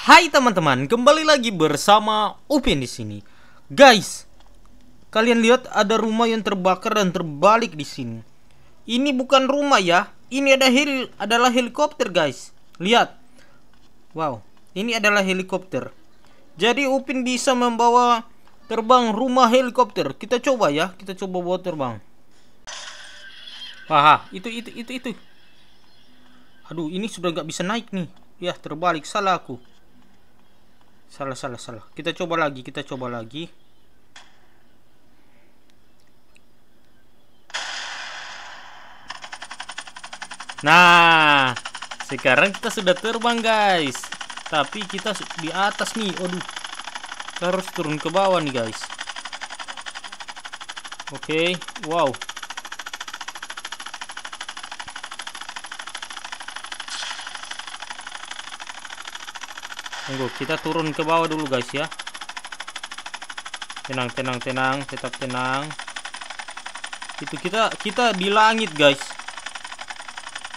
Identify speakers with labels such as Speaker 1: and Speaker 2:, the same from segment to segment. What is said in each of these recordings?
Speaker 1: Hai teman-teman, kembali lagi bersama Upin di sini. Guys, kalian lihat ada rumah yang terbakar dan terbalik di sini. Ini bukan rumah ya, ini ada heli adalah helikopter guys. Lihat, wow, ini adalah helikopter. Jadi Upin bisa membawa terbang rumah helikopter. Kita coba ya, kita coba bawa terbang. Wah, itu itu itu itu. Aduh, ini sudah nggak bisa naik nih. Ya, terbalik salah aku. Salah, salah, salah. Kita coba lagi, kita coba lagi. Nah, sekarang kita sudah terbang, guys. Tapi kita di atas nih. Aduh. Kita harus turun ke bawah nih, guys. Oke, wow. Tunggu, kita turun ke bawah dulu guys ya. Tenang, tenang, tenang, tetap tenang. Itu kita kita di langit guys.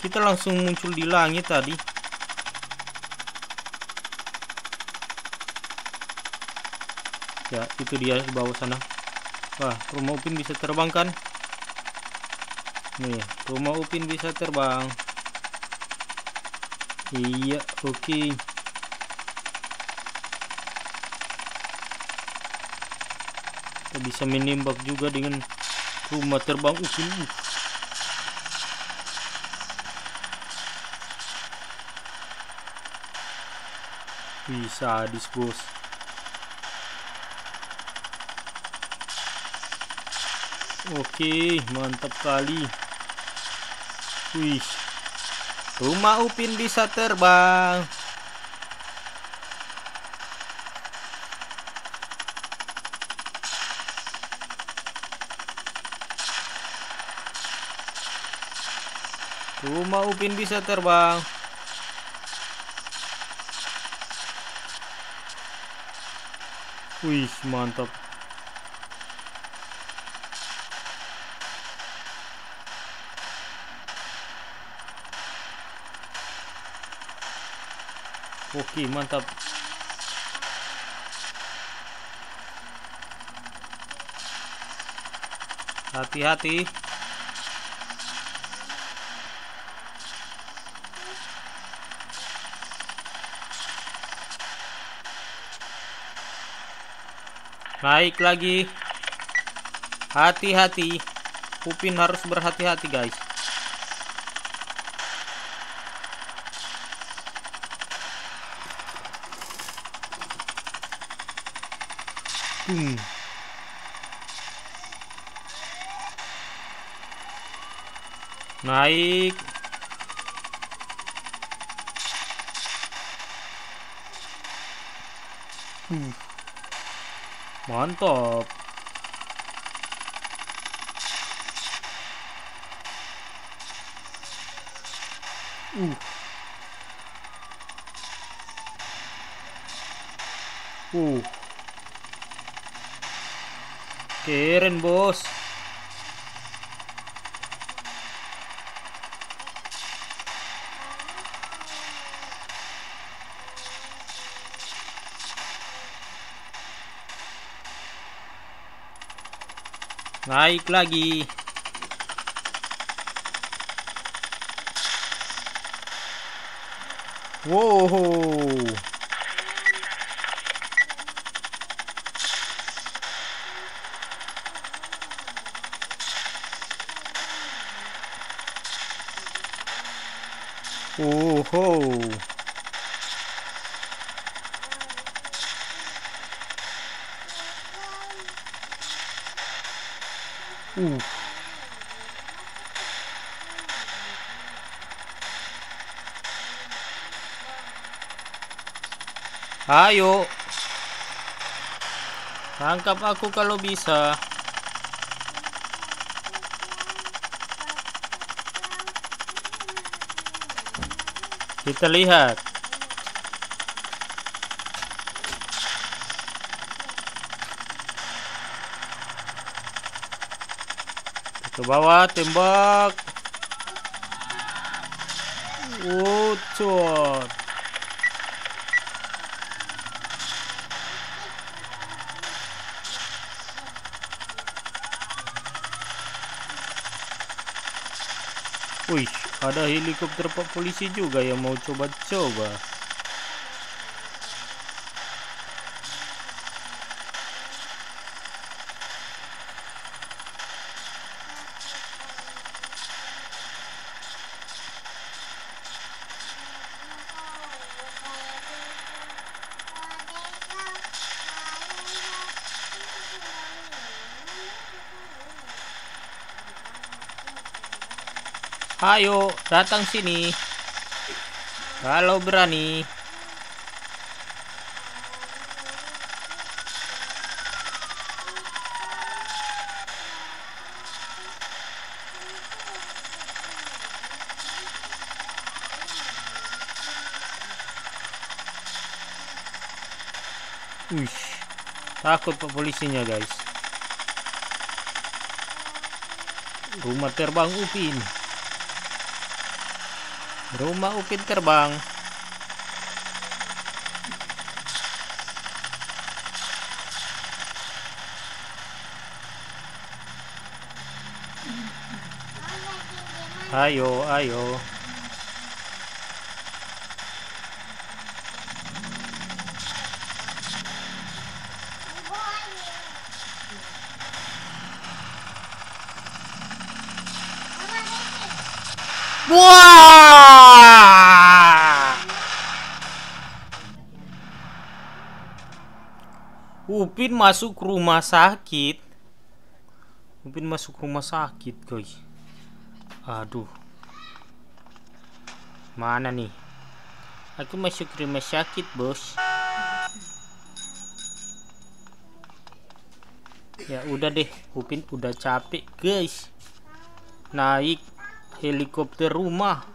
Speaker 1: Kita langsung muncul di langit tadi. Ya, itu dia di bawah sana. Wah, rumah Upin bisa terbang kan? Nih, rumah Upin bisa terbang. Iya, oke. Bisa menembak juga dengan rumah terbang. Uh. Bisa sadis bos. Oke, mantap kali. Wih. Rumah Upin bisa terbang. Rumah Upin bisa terbang. Wih, mantap. Oke, mantap. Hati-hati. Naik lagi. Hati-hati. Upin harus berhati-hati, guys. Hmm. Naik. Hmm. Mantap. Uh. Uh. Keren, Bos. Naik lagi. Wow. Oh. Uh. Ayo. Tangkap aku kalau bisa. Kita lihat. ke bawah tembak oh, wucut Wih, ada helikopter pak polisi juga yang mau coba-coba. Ayo, datang sini. Kalau berani. Wih, takut pak polisinya guys. Rumah terbang Upin. Rumah Upin terbang. Ayo, ayo. Wah! Upin masuk rumah sakit. Upin masuk rumah sakit, guys. Aduh. Mana nih? Aku masuk rumah sakit, Bos. Ya udah deh, Upin udah capek, guys. Naik helikopter rumah.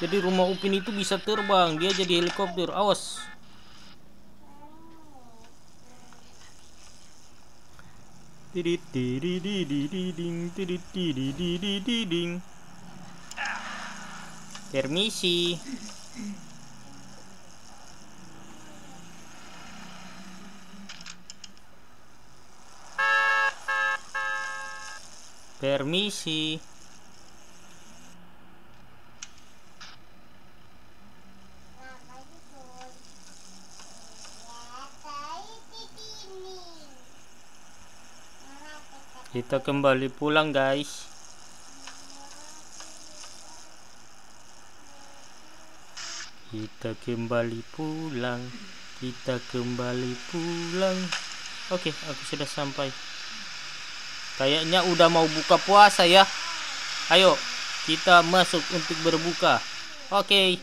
Speaker 1: Jadi rumah Upin itu bisa terbang, dia jadi helikopter. Awas. Permisi. Permisi. Kita kembali pulang, guys. Kita kembali pulang. Kita kembali pulang. Oke, aku sudah sampai. Kayaknya udah mau buka puasa ya. Ayo, kita masuk untuk berbuka. Oke.